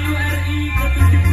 NURI ke 70